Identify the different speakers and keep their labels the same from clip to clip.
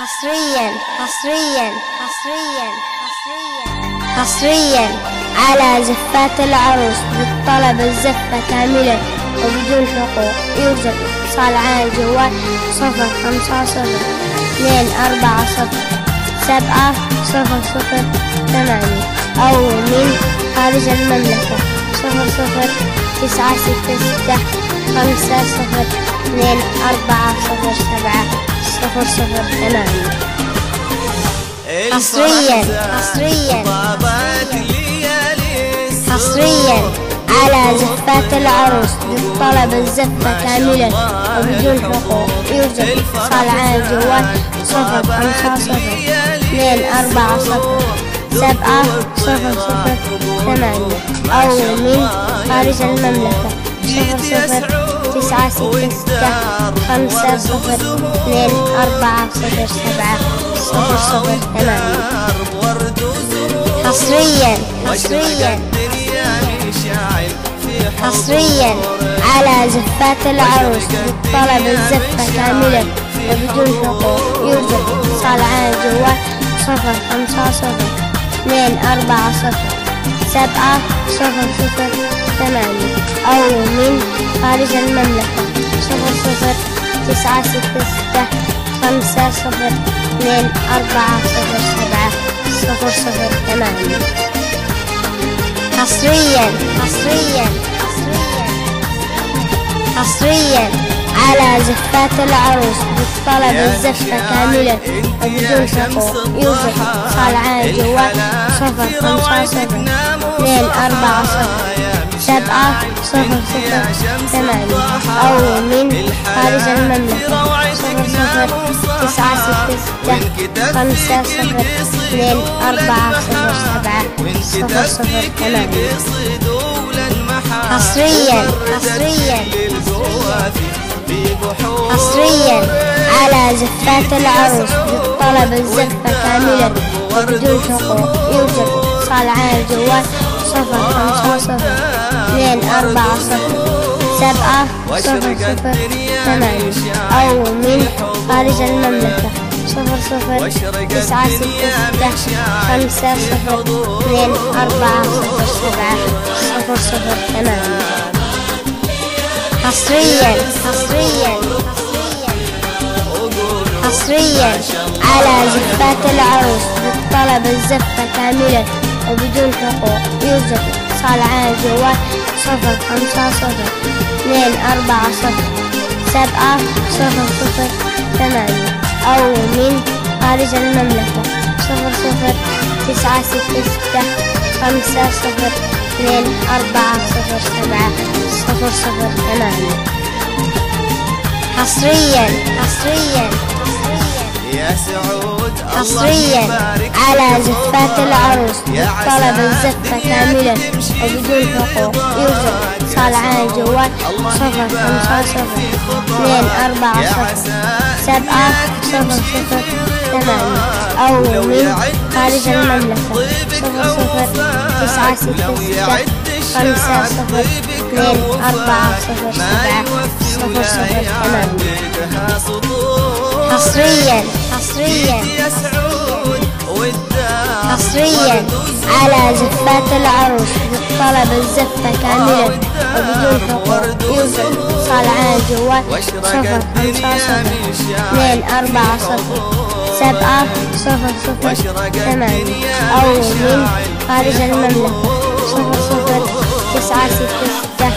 Speaker 1: حصريا حصريا حصريا حصريا حصريا. على زفات العروس بالطلب الزفة كاملة وبدون حقوق. يوجد اتصال على الجوال صفر خمسة صفر اثنين أربعة صفر سبعة صفر صفر ثمانية أو من خارج المملكة. صفر صفر تسعة ستة ستة خمسة صفر اثنين أربعة صفر سبعة. ثمانية حصريا حصريا. حصريا على زفات العروس للطلب الزفة كاملة. وبدون حقوق يوجد اتصال على الجوال. صفر خمسة صفر. اثنين أربعة صفر. سبعة صفر صفر. ثمانية. أو من خارج المملكة. صفر صفر. تسعة ستة خمسة صفر اثنين أربعة صفر سبعة صفر صفر ثمانية. حصريا حصريا. حصريا على زفات العروس للطلب الزفة كاملة وبدون حقوق. يوجد اتصال على الجوال صفر خمسة صفر اثنين أربعة صفر سبعة صفر صفر ثمانية. أو من خارج المملكة. صفر صفر تسعة ستة ستة خمسة صفر اثنين أربعة صفر سبعة صفر صفر ثمانية. حصريا حصريا حصريا. حصريا على زفات العروس بالطلب الزفة كاملة. وبدون حقوق يوجد اتصال على الجوال صفر خمسة صفر اثنين أربعة صفر. سبعة صفر صفر ثمانية. أو من خارج المملكة صفر صفر تسعة ستة ستة خمسة صفر اثنين أربعة صفر سبعة صفر صفر ثمانية. حصريا حصريا حصريا على زفات العروس بالطلب الزفة كاملة وبدون حقوق يوجد اتصال على الجوال صفر خمسة صفر. أربعة صفر. سبعة صفر صفر. ثمانية. أو من خارج المملكة. صفر صفر. تسعة ستة ستة. خمسة صفر. اثنين. أربعة صفر سبعة. صفر صفر ثمانية. حصريا. حصريا. حصريا. على زفات العروس. بالطلب الزفة كاملة. وبدون حقوق. يوجد. اتصال على الجوال صفر خمسة صفر اثنين أربعة صفر سبعة صفر صفر ثمانية. أو من خارج المملكة. صفر صفر تسعة ستة ستة خمسة صفر اثنين أربعة صفر سبعة صفر صفر ثمانية. حصريا حصريا.
Speaker 2: يا سعود.
Speaker 1: حصريا على زفات العروس. بالطلب الزفة كاملة وبدون حقوق اتصال على الجوال صفر خمسة صفر اثنين أربعة صفر سبعة صفر صفر ثمانية. أو من خارج المملكة. صفر صفر تسعة ستة ستة خمسة صفر اثنين أربعة صفر سبعة صفر صفر ثمانية. حصريا حصريا
Speaker 2: يا سعود والدار
Speaker 1: حصريا على زفات العروس. بالطلب الزفة كاملة وبدون اتصال على الجوال صفر خمسة صفر. اثنين أربعة صفر. سبعة صفر صفر. ثمانية. أو من خارج المملكة. صفر صفر. تسعة ستة ستة.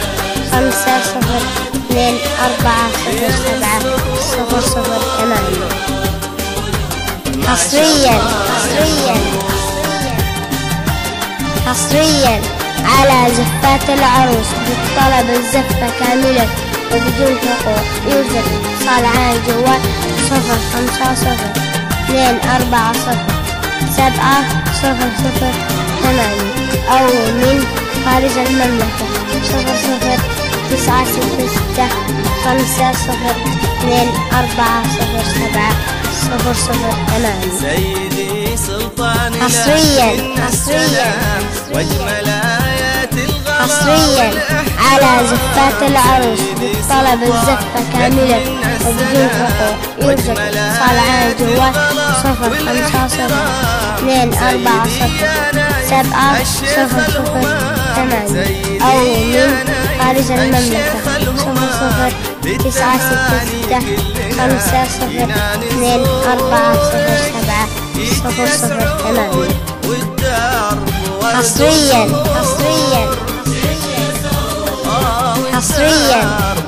Speaker 1: خمسة صفر. اثنين أربعة صفر سبعة. صفر صفر. ثمانية. حصريا. حصريا حصريا على زفات العروس بالطلب الزفة كاملة وبدون حقوق. يوجد اتصال على الجوال صفر خمسة صفر اثنين أربعة صفر سبعة صفر صفر ثمانية أو من خارج المملكة صفر صفر تسعة ستة ستة خمسة صفر اثنين أربعة صفر سبعة. صفر صفر ثمانية
Speaker 2: سيدي سلطان
Speaker 1: حصرياً، حصرياً،.
Speaker 2: واجمل آيات الغرام
Speaker 1: حصريا. على زفات العروس بالطلب الزفة كاملة. وبدون حقوق يرزق اتصال على الجوال صفر خمسة صفر. اثنين أربعة صفر. سبعة صفر صفر. ثمانية أو من خارج المملكة. صفر صفر تسعة ستة خمسة صفر اثنين أربعة صفر سبعة صفر صفر ثمانية. حصريا حصريا حصريا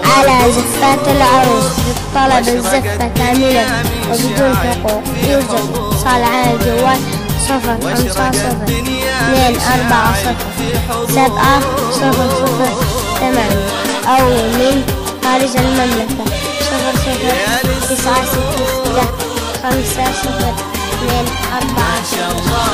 Speaker 1: على زفات العروس. بالطلب الزفة كاملة. وبدون حقوق. يوجد اتصال على الجوال صفر خمسة صفر. اثنين أربعة صفر. سبعة صفر صفر. ثمانية أو من خارج المملكة. صفر صفر. تسعة ستة ستة خمسة صفر. اثنين أربعة صفر.